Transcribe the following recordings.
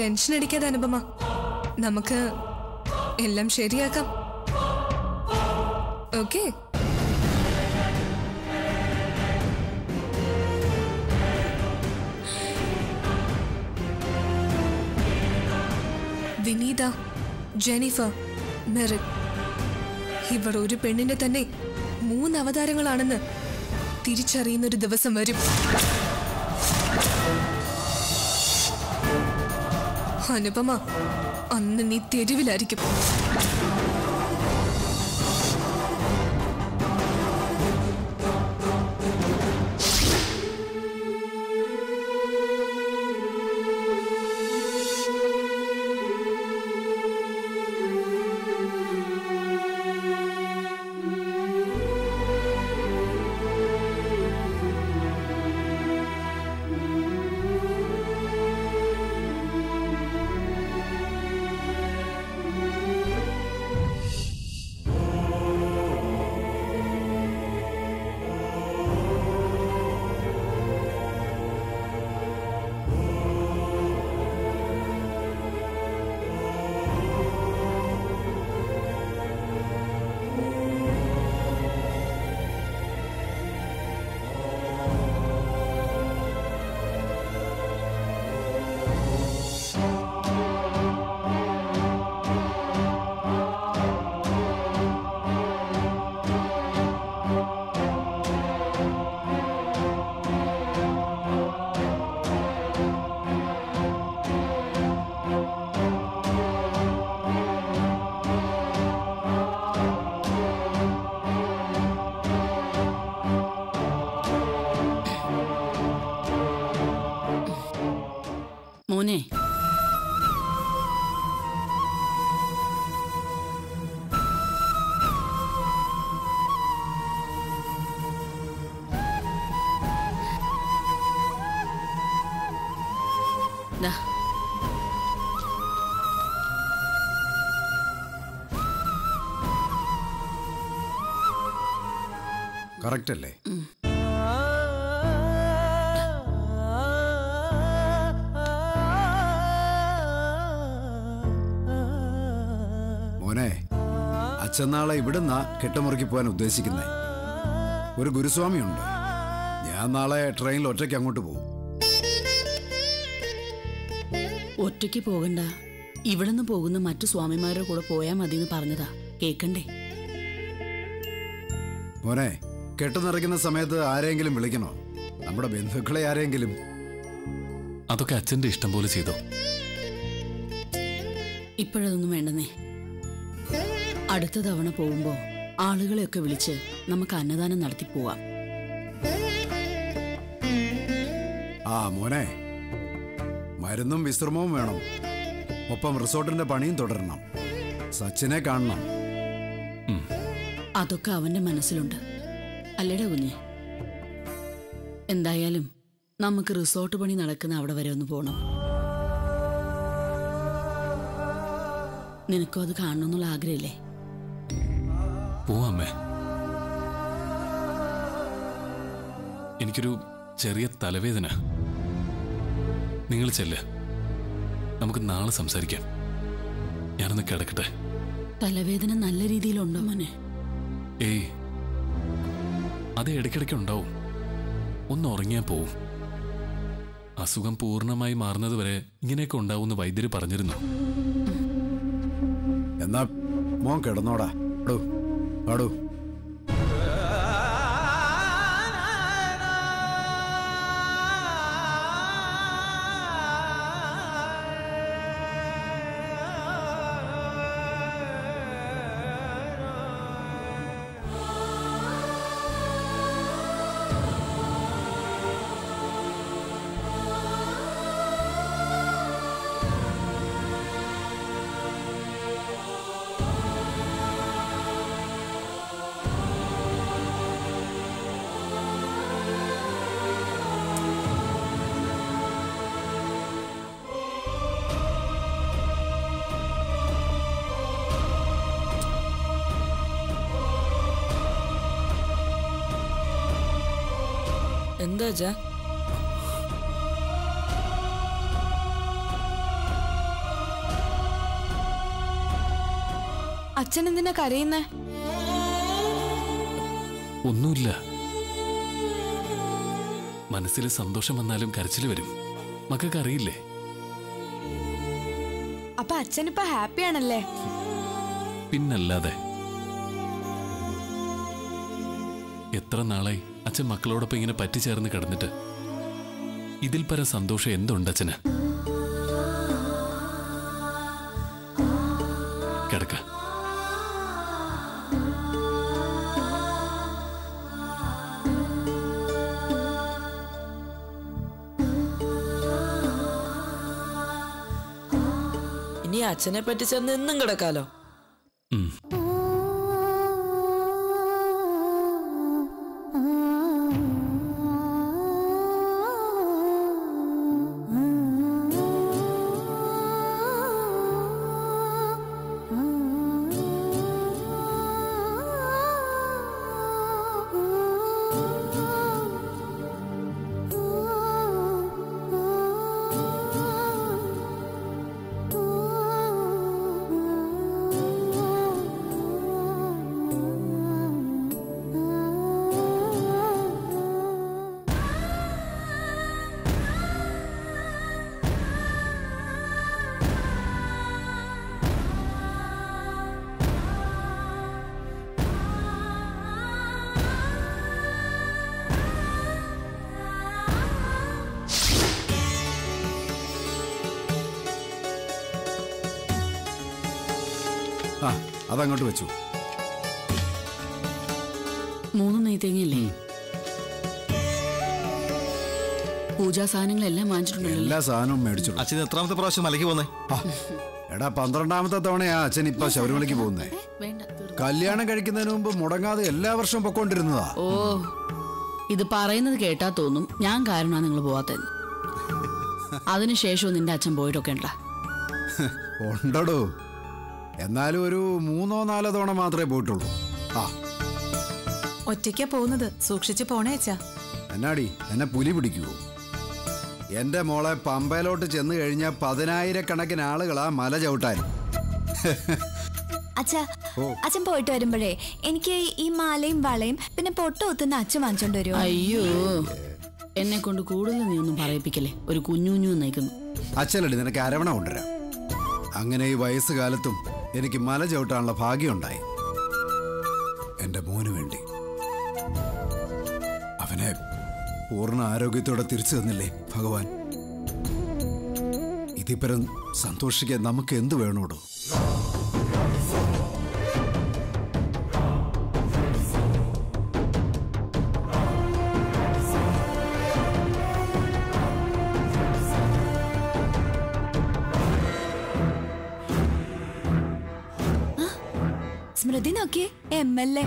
Tension അടിക്കാതെ അനുപമ നമുക്ക് എല്ലാം ശരിയാക്കാം. ഓക്കെ. വിനീത ജെനിഫർ മെറിറ്റ് ഇവർ ഒരു പെണ്ണിന്റെ തന്നെ മൂന്ന് അവതാരങ്ങളാണെന്ന് തിരിച്ചറിയുന്ന ഒരു ദിവസം വരും. അനുപമ അന്ന് നീ തെരുവിലായിരിക്കും. കറക്റ്റ് അല്ലേ മോനെ അച്ഛനാളെ ഇവിടുന്ന കെട്ടുമുറുക്കി പോകാൻ ഉദ്ദേശിക്കുന്നത് ഒരു ഗുരുസ്വാമിയുണ്ട്. ഞാൻ നാളെ ട്രെയിനിൽ ഒറ്റയ്ക്ക് അങ്ങോട്ട് പോകും ഒറ്റയ്ക്ക് പോകണ്ട. ഇവിടുന്ന് പോകുന്ന മറ്റു സ്വാമിമാരുടെ കൂടെ പോയാൽ മതി എന്ന് പറഞ്ഞതാ. കേക്കണ്ടേ? മോനെ കെട്ടു നിറയ്ക്കുന്ന സമയത്ത് ആരെങ്കിലും വിളിക്കണോ? നമ്മുടെ ബന്ധുക്കളെ ആരെങ്കിലും അതൊക്കെ അച്ഛന്റെ ഇഷ്ടം പോലെ ചെയ്തോ? ഇപ്പോഴതൊന്നും വേണ്ടെന്നേ. അടുത്ത തവണ പോകുമ്പോ ആളുകളെയൊക്കെ വിളിച്ച് നമുക്ക് അന്നദാനം നടത്തി പോവാം. ആ മോനെ. മരുന്നും വിശ്രമവും വേണം. ഒപ്പം റിസോർട്ടിന്റെ പണിയും തുടരണം. സച്ചിനെ കാണണം. അതൊക്കെ അവന്റെ മനസ്സിലുണ്ട്. അല്ലേടാ കുഞ്ഞെ? എന്തായാലും നമുക്ക് റിസോർട്ട് പണി നടക്കുന്ന അവിടെ വരെ ഒന്ന് പോണം. നിനക്കും അത് കാണണമെന്നുള്ള ആഗ്രഹമില്ലേ? പോവാമ്മേ എനിക്കൊരു ചെറിയ തലവേദന. നിങ്ങൾ ചെല്ല. നമുക്ക് നാളെ സംസാരിക്കാം. ഞാനൊന്ന് കിടക്കട്ടെ. തലവേദന നല്ല രീതിയിലുണ്ടോ മോനെ? ഏയ് അത് ഇടയ്ക്കിടയ്ക്ക് ഉണ്ടാവും. ഒന്ന് ഉറങ്ങിയാൽ പോവും. അസുഖം പൂർണമായി മാറുന്നത് വരെ ഇങ്ങനെയൊക്കെ ഉണ്ടാവുമെന്ന് വൈദ്യര് പറഞ്ഞിരുന്നു. എന്നാ മോൻ കിടന്നോടാ. എന്താ ചാ അച്ഛൻ എന്തിനാ കരയുന്നേ? ഒന്നുമില്ല. മനസ്സിൽ സന്തോഷം വന്നാലും കരച്ചിൽ വരും. മക്കൾക്ക് അറിയില്ലേ? അപ്പൊ അച്ഛനിപ്പോ ഹാപ്പി ആണല്ലേ? പിന്നല്ലാതെ. എത്ര നാളായി? അച്ഛൻ മക്കളോടൊപ്പം ഇങ്ങനെ പറ്റിച്ചേർന്ന് കിടന്നിട്ട്. ഇതിൽ പര സന്തോഷം എന്തുണ്ട് അച്ഛന്? കിടക്ക. ഇനി അച്ഛനെ പറ്റി ചെന്ന് എന്നും കിടക്കാലോ. അതങ്ങോട്ട് വെച്ചു. മൂന്ന് നെയ്തേങ്ങയില്ലേ? പൂജാ സാധനങ്ങളെല്ലാം വാങ്ങിച്ചിട്ടുണ്ടല്ലോ. എല്ലാ സാധനവും മേടിച്ചു. അച്ഛൻ എത്രാമത്തെ പ്രാവശ്യം മലയ്ക്ക് പോന്നേ എടാ പന്ത്രണ്ടാമത്തെ തവണയാ അച്ഛൻ ഇപ്പൊ ശബരിമലയ്ക്ക് പോകുന്നേ. വേണ്ട കല്യാണം കഴിക്കുന്നതിന് മുമ്പ് മുടങ്ങാതെ എല്ലാ വർഷവും പൊക്കോണ്ടിരുന്നതാ. ഓ ഇത് പറയുന്നത് കേട്ടാ തോന്നും. ഞാൻ കാരണമാണ് നിങ്ങൾ പോവാത്തത് അതിനുശേഷവും നിന്റെ അച്ഛൻ പോയിട്ടൊക്കെ ഉണ്ടാ ഉണ്ടടോ. എന്നാലും ഒരു മൂന്നോ നാലോ തവണ മാത്രമേ പോയിട്ടുള്ളൂ. ആ. ഒറ്റയ്ക്കാ പോകുന്നത്? സൂക്ഷിച്ചു പോണേ അച്ഛാ. എന്നാടി എന്നെ പുലി പിടിക്കുവോ? എന്റെ മോളെ പമ്പയിലോട്ട് ചെന്ന് കഴിഞ്ഞാൽ പതിനായിരക്കണക്കിന് ആളുകളാ മല ചവിട്ടാൻ. അച്ഛാ അച്ഛൻ പോയിട്ട് വരുമ്പോഴേ എനിക്ക് ഈ മാലയും വളയും പിന്നെ പൊട്ട് ഒത്തുന്ന അച്ഛൻ വാങ്ങിച്ചോണ്ട് വരുമോ അയ്യോ. എന്നെ കൊണ്ട് കൂടുതൽ നീ ഒന്നും പറയിപ്പിക്കല്ലേ? ഒരു കുഞ്ഞു കുഞ്ഞു നയിക്കുന്നു. അച്ഛനടി നിനക്ക് അരവണ കൊണ്ടുവരാം. അങ്ങനെ ഈ വയസ്സുകാലത്തും എനിക്ക് മല ചവിട്ടാനുള്ള ഭാഗ്യമുണ്ടായി. എന്റെ മോന് വേണ്ടി. അവനെ പൂർണ ആരോഗ്യത്തോടെ തിരിച്ചു തന്നില്ലേ ഭഗവാൻ? ഇതിപ്പരം സന്തോഷിക്കാൻ നമുക്ക് എന്ത് വേണോടോ? എം എൽ എ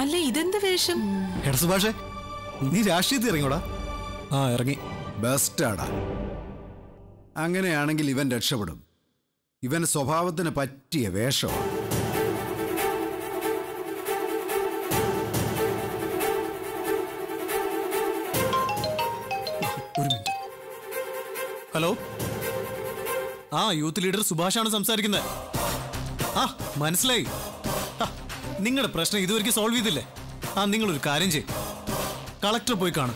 അല്ല ഇതെന്ത് വേഷം? എടാ സുഭാഷേ നീ രാഷ്ട്രീയത്തിൽ ഇറങ്ങിയോടാ? ആ ഇറങ്ങി. ബെസ്റ്റാടാ. അങ്ങനെയാണെങ്കിൽ ഇവൻ രക്ഷപ്പെടും. ഇവൻ സ്വഭാവത്തിന് പറ്റിയ വേഷം യൂത്ത് ലീഡർ സുഭാഷാണ് സംസാരിക്കുന്നത്. ആ മനസ്സിലായി. നിങ്ങളുടെ പ്രശ്നം ഇതുവരെയ്ക്ക് സോൾവ് ചെയ്തില്ലേ? ആ നിങ്ങളൊരു കാര്യം ചെയ്യും. കളക്ടർ പോയി കാണും.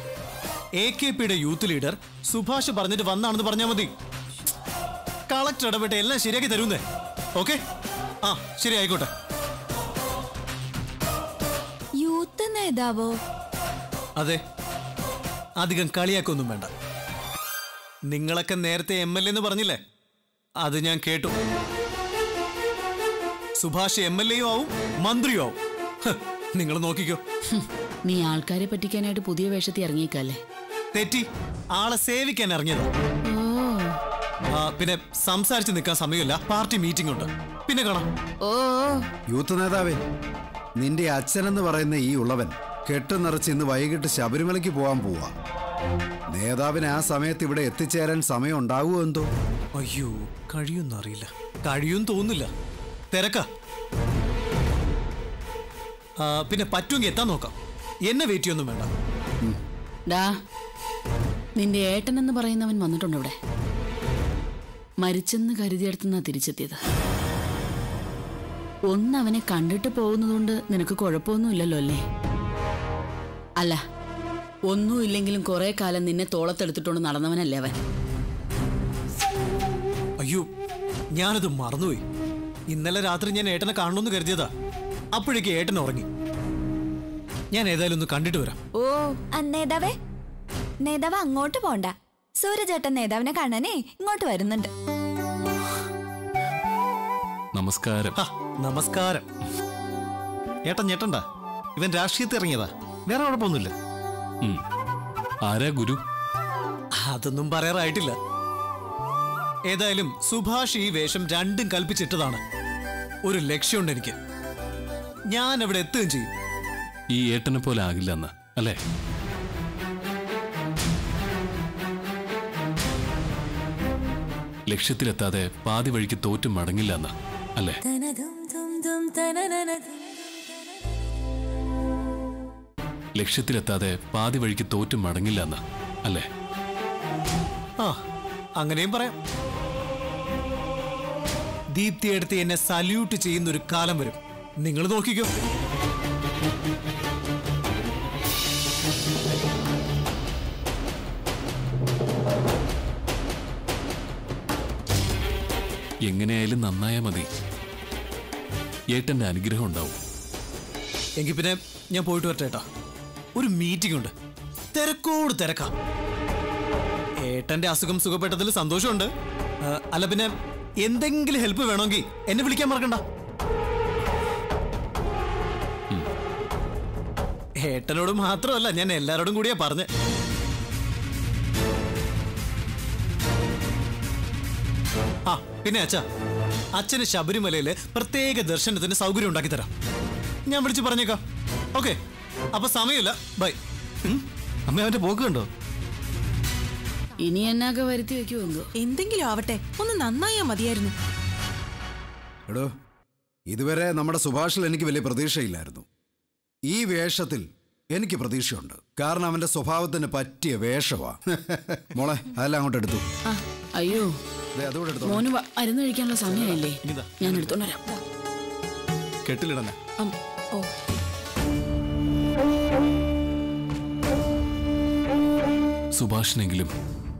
എ കെ പിയുടെ യൂത്ത് ലീഡർ സുഭാഷ് പറഞ്ഞിട്ട് വന്നാണെന്ന് പറഞ്ഞാൽ മതി. കളക്ടർ ഇടപെട്ട് എല്ലാം ശരിയാക്കി തരുന്നേ. ഓക്കെ? ആ ശരി ആയിക്കോട്ടെ. യൂത്ത് നേതാവോ? അതെ. അധികം കളിയാക്കൊന്നും വേണ്ട. നിങ്ങളൊക്കെ നേരത്തെ എം എൽ എന്ന് പറഞ്ഞില്ലേ? അത് ഞാൻ കേട്ടു. സുഭാഷ് എം എൽ എയും ആവും മന്ത്രിയോ ആവും. നിങ്ങൾ നോക്കിക്കോ. നീ ആൾക്കാരെ പറ്റിക്കാനായിട്ട് പുതിയ വേഷത്തിൽ ഇറങ്ങിയേക്കല്ലേ? തെറ്റി. ആളെ സേവിക്കാൻ ഇറങ്ങിയതാ. ആ, പിന്നെ സംസാരിച്ച് നിൽക്കാൻ സമയമില്ല. പാർട്ടി മീറ്റിംഗ് ഉണ്ട്. പിന്നെ കാണാം. ഓ യൂത്ത് നേതാവേ നിന്റെ അച്ഛനെന്ന് പറയുന്ന ഈ ഉള്ളവൻ കെട്ടു നിറച്ച് ഇന്ന് വൈകിട്ട് ശബരിമലയ്ക്ക് പോകാൻ പോവാ. നേതാവിന് ആ സമയത്ത് ഇവിടെ എത്തിച്ചേരാൻ സമയം ഉണ്ടാവുമോ എന്തോ? അയ്യോ കഴിയും അറിയില്ല. കഴിയും തോന്നില്ല തിരക്ക. പിന്നെ പറ്റുമെങ്കിൽ എത്താൻ നോക്കാം. എന്നെ വെയിറ്റ് ചെയ്യൊന്നും വേണ്ട. ഡാ നിന്റെ ഏട്ടൻ എന്ന് പറയുന്നവൻ വന്നിട്ടുണ്ട് ഇവിടെ. മരിച്ചെന്ന് കരുതിയെടുത്തുനിന്നാ തിരിച്ചെത്തിയത്. ഒന്ന് അവനെ കണ്ടിട്ട് പോകുന്നതുകൊണ്ട് നിനക്ക് കുഴപ്പമൊന്നുമില്ലല്ലോ അല്ലേ? അല്ല ഒന്നുമില്ലെങ്കിലും കുറെ കാലം നിന്നെ തോളത്തെടുത്തിട്ടുണ്ട് നടന്നവനല്ലേ അവൻ. അയ്യോ ഞാനത് മറന്നുപോയി. ഇന്നലെ രാത്രി ഞാൻ ഏട്ടനെ കാണണമെന്ന് കരുതിയതാ. അപ്പോഴേക്ക് ഏട്ടൻ ഉറങ്ങി. ഞാൻ ഏതായാലും ഒന്ന് കണ്ടിട്ട് വരാം. ഓ ആ നേതാവേ. നേതാവ് അങ്ങോട്ട് പോണ്ട. സൂര്യചേട്ടൻ നേതാവിനെ കാണാനേ ഇങ്ങോട്ട് വരുന്നുണ്ട്. നമസ്കാരം. ഹാ, നമസ്കാരം. ഏട്ടൻ ഞെട്ടണ്ട. ഇവൻ രാഷ്ട്രീയത്തിൽ ഇറങ്ങിയതാ. വേറെ കുഴപ്പമൊന്നുമില്ല. ആരാ ഗുരു? അതൊന്നും പറയാറായിട്ടില്ല. ഏതായാലും സുഭാഷ് ഈ വേഷം രണ്ടും കൽപ്പിച്ചിട്ടതാണ്. ഒരു ലക്ഷ്യമുണ്ട് എനിക്ക്. ഞാൻ അവിടെ എത്തുകയും ചെയ്യും. ഈ ഏട്ടനെ പോലെ ആകില്ല എന്ന് അല്ലേ? ലക്ഷ്യത്തിലെത്താതെ പാതി വഴിക്ക് തോറ്റും മടങ്ങില്ല എന്ന് അല്ലേ ലക്ഷ്യത്തിലെത്താതെ പാതി വഴിക്ക് തോറ്റു മടങ്ങില്ല എന്ന് അല്ലേ? ആ അങ്ങനെയും പറയാം. ദീപ്തി എടുത്ത് എന്നെ സല്യൂട്ട് ചെയ്യുന്ന ഒരു കാലം വരും. നിങ്ങൾ നോക്കിക്കോ. എങ്ങനെയായാലും നന്നായാ മതി. ഏട്ടന്റെ അനുഗ്രഹം ഉണ്ടാവും. എങ്കിൽ പിന്നെ ഞാൻ പോയിട്ട് വരട്ടെ ഒരു മീറ്റിംഗ് ഉണ്ട്. തിരക്കോട് തിരക്കാം. ഏട്ടന്റെ അസുഖം സുഖപ്പെട്ടതിൽ സന്തോഷമുണ്ട്. അല്ല പിന്നെ എന്തെങ്കിലും ഹെൽപ്പ് വേണമെങ്കിൽ എന്നെ വിളിക്കാൻ മറക്കണ്ട. ഏട്ടനോട് മാത്രമല്ല ഞാൻ എല്ലാരോടും കൂടിയാ പറഞ്ഞ. ആ പിന്നെ അച്ഛ അച്ഛന് ശബരിമലയിലെ പ്രത്യേക ദർശനത്തിന് സൗകര്യം ഉണ്ടാക്കി തരാം. ഞാൻ വിളിച്ചു പറഞ്ഞേക്കാം. ഓക്കെ. അപ്പൊ സമയമില്ല. ബൈ. അമ്മ അവന്റെ പോക്ക് കണ്ടോ? ഇനി എന്നാക്കെ വരുത്തി വെക്കുമെന്തോ എന്തെങ്കിലും ആവട്ടെ. ഒന്ന് നന്നായാ മതിയായിരുന്നു. എടോ ഇതുവരെ നമ്മുടെ സുഭാഷിൽ എനിക്ക് വലിയ പ്രതീക്ഷയില്ലായിരുന്നു. ഈ വേഷത്തിൽ എനിക്ക് പ്രതീക്ഷയുണ്ട്. കാരണം അവന്റെ സ്വഭാവത്തിന് പറ്റിയ വേഷവാ. മോളെ അതെല്ലാം അങ്ങോട്ട് എടുത്തു. അയ്യോ. ദേ, അതുകൂടെ എടുത്തോ മോന് മരുന്ന് കഴിക്കാനുള്ള സമയമായില്ലേ? ഞാൻ എടുത്തോണ്ട് വരാം. കെട്ടിലിടണേ. ഓ. സുഭാഷിനെങ്കിലും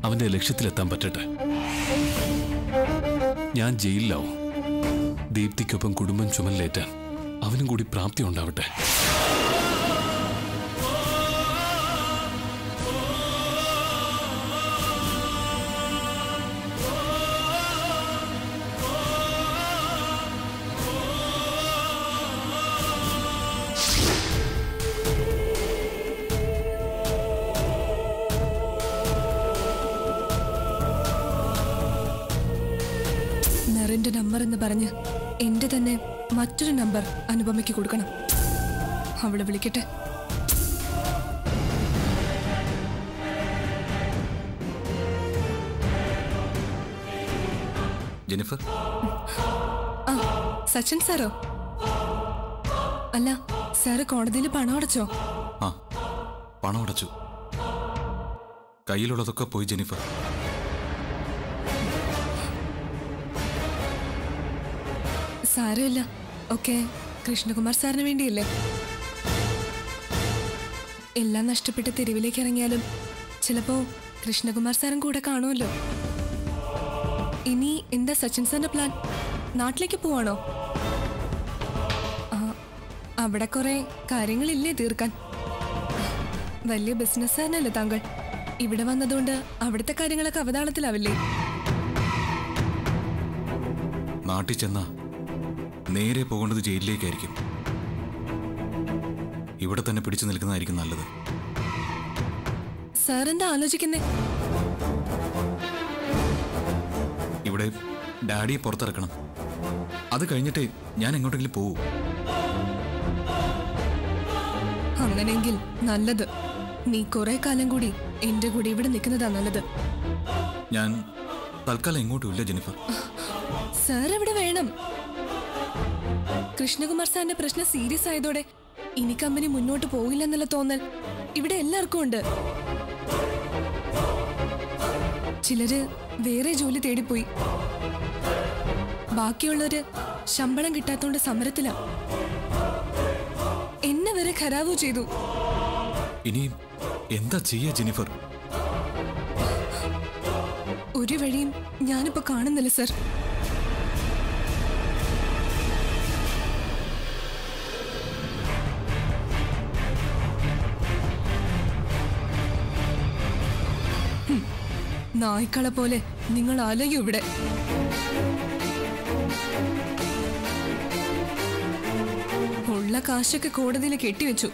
അവന്റെ ലക്ഷ്യത്തിലെത്താൻ പറ്റട്ടെ. ഞാൻ ജയിലിലാവും. ദീപ്തിക്കൊപ്പം കുടുംബം ചുമലിലേറ്റാൻ അവനും കൂടി പ്രാപ്തി ഉണ്ടാവട്ടെ. പറഞ്ഞ് എന്റെ തന്നെ മറ്റൊരു നമ്പർ അനുപമയ്ക്ക് കൊടുക്കണം. അവളെ വിളിക്കട്ടെ. ജെനിഫർ ആ സച്ചിൻ സാറോ? അല്ല സാറ് കോടതിയിൽ പണം അടച്ചോ? ആ പണം അടച്ചു. കയ്യിലുള്ളതൊക്കെ പോയി ജെനിഫർ സാരമില്ല. ഓക്കെ കൃഷ്ണകുമാർ സാറിന് വേണ്ടിയല്ലേ? എല്ലാം നഷ്ടപ്പെട്ട് തെരുവിലേക്ക് ഇറങ്ങിയാലും ചിലപ്പോ കൃഷ്ണകുമാർ സാറും കൂടെ കാണുമല്ലോ. ഇനി എന്താ സച്ചിൻ സാറിന്റെ പ്ലാൻ? നാട്ടിലേക്ക് പോവാണോ? അവിടെ കുറെ കാര്യങ്ങളില്ലേ തീർക്കാൻ? വലിയ ബിസിനസ്സുകാരനല്ലേ താങ്കൾ. ഇവിടെ വന്നതുകൊണ്ട് അവിടുത്തെ കാര്യങ്ങളൊക്കെ അവതാളത്തിലാവില്ലേ? നാട്ടിൽ ചെന്ന നേരെ പോകേണ്ടത് ജയിലിലേക്കായിരിക്കും. ഇവിടെ തന്നെ പിടിച്ചു നിൽക്കുന്നതായിരിക്കും നല്ലത്. സാർ എന്താ ആലോചിക്കുന്നേ? ഇവിടെ ഡാഡിയെ പുറത്തിറക്കണം. അത് കഴിഞ്ഞിട്ടേ ഞാൻ എങ്ങോട്ടെങ്കിലും പോവൂ. അങ്ങനെങ്കിൽ നല്ലത്. നീ കുറെ കാലം കൂടി എന്റെ കൂടെ ഇവിടെ നിൽക്കുന്നതാ നല്ലത്. ഞാൻ തൽക്കാലം എങ്ങോട്ടും ഇല്ല ജെനിഫർ സാർ ഇവിടെ വേണം? കൃഷ്ണകുമാർ സാറിന്റെ പ്രശ്നം സീരിയസ് ആയതോടെ ഇനി കമ്പനി മുന്നോട്ട് പോകില്ലെന്നുള്ള തോന്നൽ ഇവിടെ എല്ലാവർക്കും ഉണ്ട്. ചിലര് വേറെ ജോലി തേടിപ്പോയി. ബാക്കിയുള്ളവര് ശമ്പളം കിട്ടാത്തോണ്ട് സമരത്തില. എന്നെ വരെ ഖരാവു ചെയ്തു. ഇനി എന്താ ചെയ്യ ജെനിഫർ ഒരു വഴിയും ഞാനിപ്പോ കാണുന്നില്ല സർ. നായ്ക്കളെ പോലെ നിങ്ങൾ അലയും ഇവിടെ. ഉള്ള കാശൊക്കെ കോടതിയിൽ കെട്ടിവെച്ചു.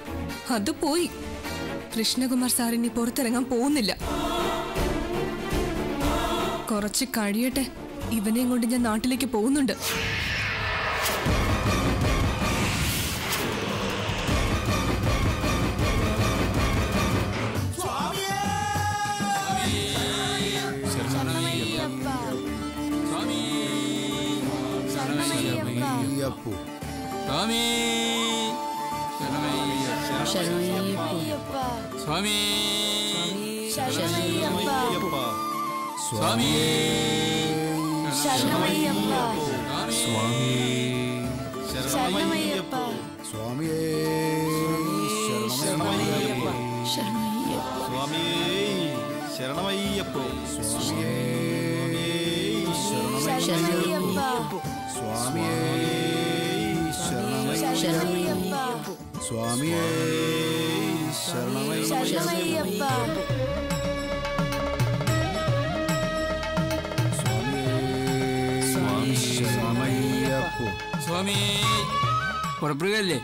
അത് പോയി. കൃഷ്ണകുമാർ സാർ ഇനി പുറത്തിറങ്ങാൻ പോകുന്നില്ല. കുറച്ച് കഴിയട്ടെ. ഇവനെയും കൊണ്ട് ഞാൻ നാട്ടിലേക്ക് പോകുന്നുണ്ട്. അയ്യപ്പോ സ്വാമി. ശരണയ്യപ്പോ സ്വാമി. സ്വാമിയേ. സ്വാമിയേ സ്വാമിയേ. ശരണമയ്യപ്പ. ശരണയ്യപ്പോ സ്വാമിയേ. സ്വാമിയേ. ശരണമയ്യപ്പ സ്വാമിയേ. ശരണമയ്യപ്പ സ്വാമി ശരണമയ്യപ്പോ സ്വാമി പുറപ്പെടുകയല്ലേ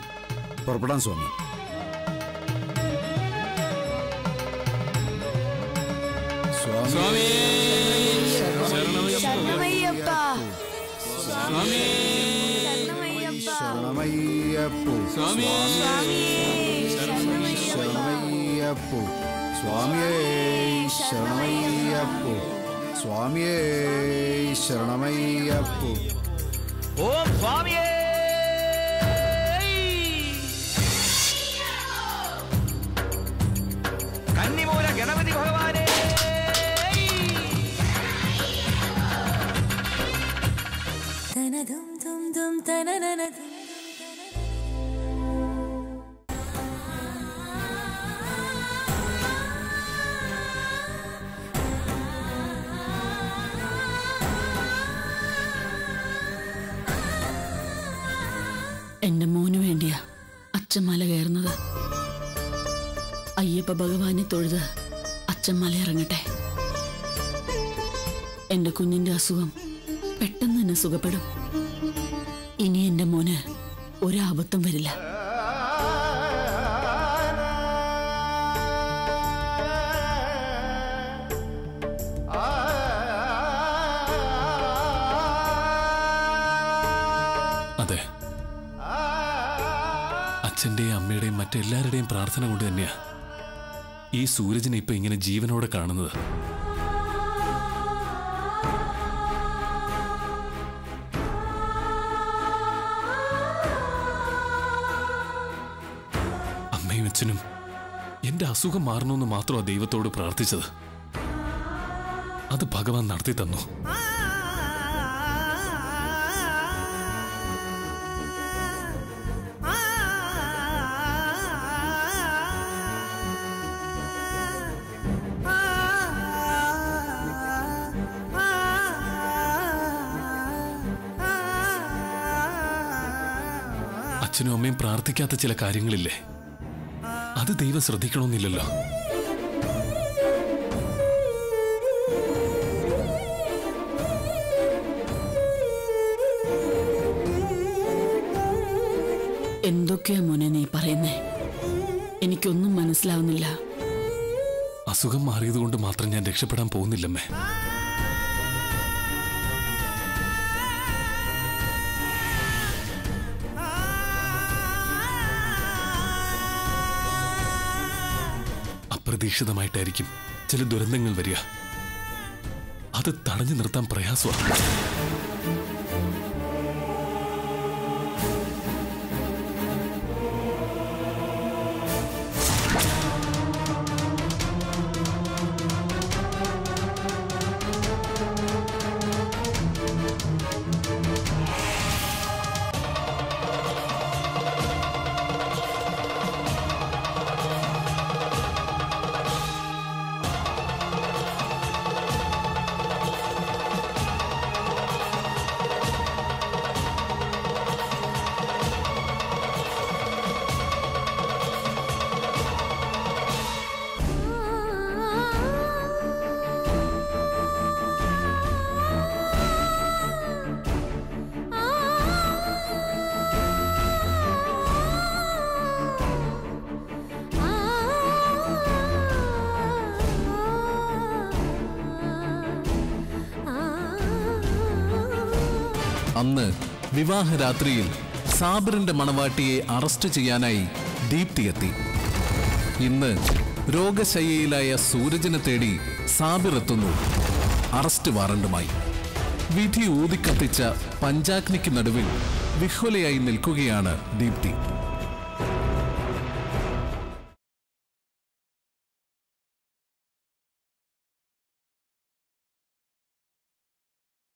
പുറപ്പെടാൻ സ്വാമി സ്വാമി സ്വാമി സ്വാമി ശരണമയ്യപ്പോ സ്വാമി ശരണമയ്യപ്പോ സ്വാമിയേ ശരണമയ്യപ്പോ സ്വാമിയേ ശരണമയ്യപ്പോ ഓം സ്വാമിയേ കന്നിമൂല ഗണപതി ഭഗവാനേ എന്റെ മല കയറുന്നത്. അയ്യപ്പ ഭഗവാനെ തൊഴുത് അച്ഛൻ മല ഇറങ്ങട്ടെ. എന്റെ കുഞ്ഞിന്റെ അസുഖം പെട്ടെന്ന് തന്നെ സുഖപ്പെടും. ഇനി എന്റെ മോന് ഒരാപത്തും വരില്ല. മറ്റെല്ലാവരുടെയും പ്രാർത്ഥന കൊണ്ട് തന്നെയാ ഈ സൂരജിനെ ഇപ്പൊ ഇങ്ങനെ ജീവനോടെ കാണുന്നത്. അമ്മയും അച്ഛനും എന്റെ അസുഖം മാറണമെന്ന് മാത്രമാ ദൈവത്തോട് പ്രാർത്ഥിച്ചത്. അത് ഭഗവാൻ നടത്തി തന്നു പ്രാർത്ഥിക്കാത്ത ചില കാര്യങ്ങളില്ലേ? അത് ദൈവം ശ്രദ്ധിക്കണമെന്നില്ലല്ലോ. എന്തൊക്കെയാ മോനെ നീ പറയുന്നേ? എനിക്കൊന്നും മനസ്സിലാവുന്നില്ല. അസുഖം മാറിയതുകൊണ്ട് മാത്രം ഞാൻ രക്ഷപ്പെടാൻ പോകുന്നില്ലമ്മേ. അപ്രതീക്ഷിതമായിട്ടായിരിക്കും ചില ദുരന്തങ്ങൾ വരിക. അത് തടഞ്ഞു നിർത്താൻ പ്രയാസമാണ്. അന്ന് വിവാഹരാത്രിയിൽ സാബിറിന്റെ മണവാട്ടിയെ അറസ്റ്റ് ചെയ്യാനായി ദീപ്തി എത്തി. ഇന്ന് രോഗശയ്യയിലായ സൂരജിനെ തേടി സാബിർ എത്തുന്നു. അറസ്റ്റ് വാറണ്ടുമായി. വിധി ഊതിക്കത്തിച്ച പഞ്ചാഗ്നിക്ക് നടുവിൽ വിഹ്വലയായി നിൽക്കുകയാണ് ദീപ്തി.